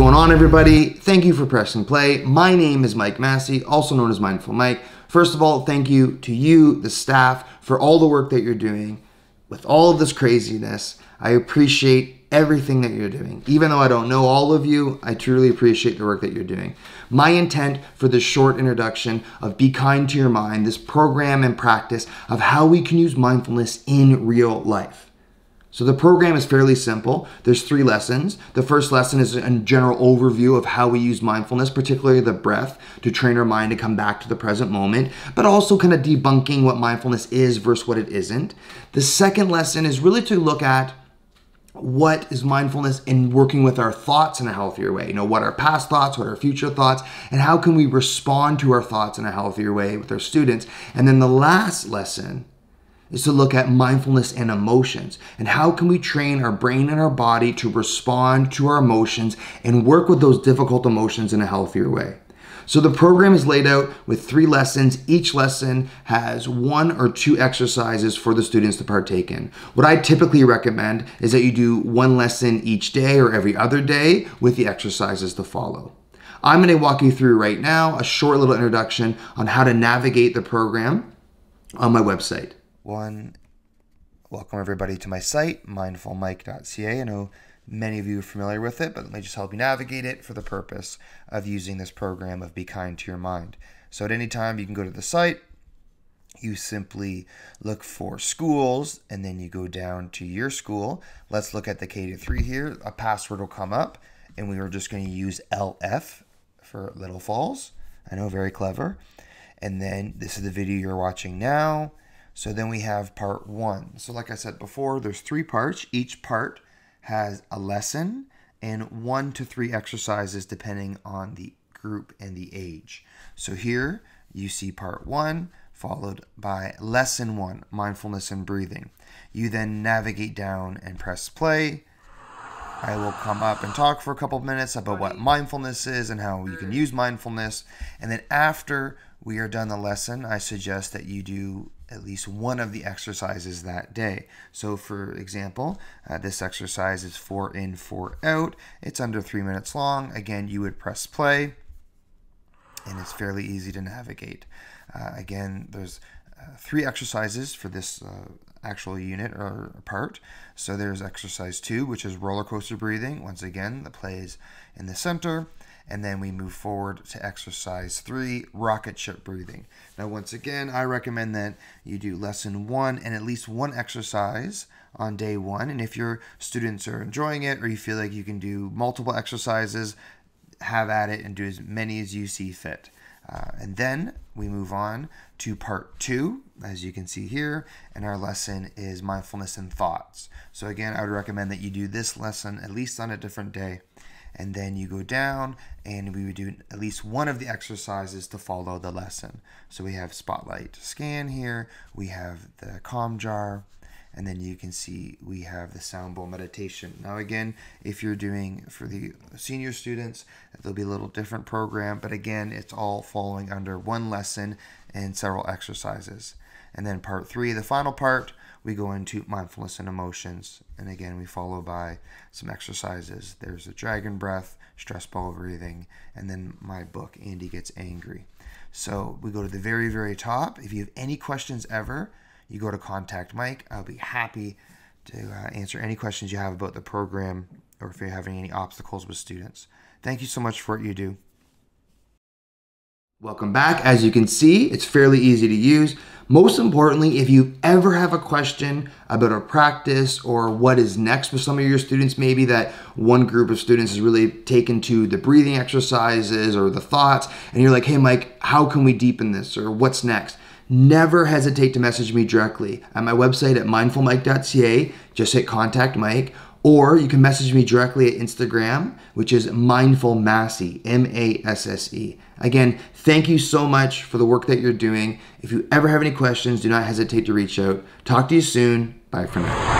going on, everybody? Thank you for pressing play. My name is Mike Massey, also known as Mindful Mike. First of all, thank you to you, the staff, for all the work that you're doing with all of this craziness. I appreciate everything that you're doing. Even though I don't know all of you, I truly appreciate the work that you're doing. My intent for this short introduction of Be Kind to Your Mind, this program and practice of how we can use mindfulness in real life. So the program is fairly simple. There's three lessons. The first lesson is a general overview of how we use mindfulness, particularly the breath, to train our mind to come back to the present moment, but also kind of debunking what mindfulness is versus what it isn't. The second lesson is really to look at what is mindfulness in working with our thoughts in a healthier way you know what our past thoughts what our future thoughts and how can we respond to our thoughts in a healthier way with our students and then the last lesson is to look at mindfulness and emotions and how can we train our brain and our body to respond to our emotions and work with those difficult emotions in a healthier way. So the program is laid out with three lessons. Each lesson has one or two exercises for the students to partake in. What I typically recommend is that you do one lesson each day or every other day with the exercises to follow. I'm going to walk you through right now a short little introduction on how to navigate the program on my website. One, welcome everybody to my site, mindfulmike.ca. I know many of you are familiar with it, but let me just help you navigate it for the purpose of using this program of Be Kind to Your Mind. So at any time, you can go to the site, you simply look for schools and then you go down to your school. Let's look at the K to 3 here. A password will come up and we are just going to use LF for Little Falls. I know, very clever. And then this is the video you're watching now. So then we have part one. So like I said before, there's three parts. Each part has a lesson and one to three exercises depending on the group and the age. So here you see part one followed by lesson one, mindfulness and breathing. You then navigate down and press play. I will come up and talk for a couple of minutes about what mindfulness is and how you can use mindfulness. And then after we are done the lesson, I suggest that you do at least one of the exercises that day. So, for example, uh, this exercise is four in, four out. It's under three minutes long. Again, you would press play, and it's fairly easy to navigate. Uh, again, there's uh, three exercises for this uh, actual unit or part. So, there's exercise two, which is roller coaster breathing. Once again, the play is in the center and then we move forward to exercise three, rocket ship breathing. Now, once again, I recommend that you do lesson one and at least one exercise on day one. And if your students are enjoying it or you feel like you can do multiple exercises, have at it and do as many as you see fit. Uh, and then we move on to part two, as you can see here, and our lesson is mindfulness and thoughts. So, again, I would recommend that you do this lesson at least on a different day and then you go down and we would do at least one of the exercises to follow the lesson. So we have spotlight scan here, we have the calm jar, and then you can see we have the sound bowl meditation. Now again, if you're doing for the senior students, there'll be a little different program, but again, it's all following under one lesson and several exercises. And then part three, the final part, we go into mindfulness and emotions. And again, we follow by some exercises. There's a dragon breath, stress ball breathing, and then my book, Andy Gets Angry. So we go to the very, very top. If you have any questions ever, you go to contact Mike. I'll be happy to uh, answer any questions you have about the program or if you're having any obstacles with students. Thank you so much for what you do. Welcome back. As you can see, it's fairly easy to use. Most importantly, if you ever have a question about a practice or what is next with some of your students, maybe that one group of students is really taken to the breathing exercises or the thoughts, and you're like, hey, Mike, how can we deepen this or what's next? Never hesitate to message me directly at my website at mindfulmike.ca. Just hit contact Mike or you can message me directly at Instagram, which is Mindful Massey, M A S S E. Again, thank you so much for the work that you're doing. If you ever have any questions, do not hesitate to reach out. Talk to you soon. Bye for now.